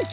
you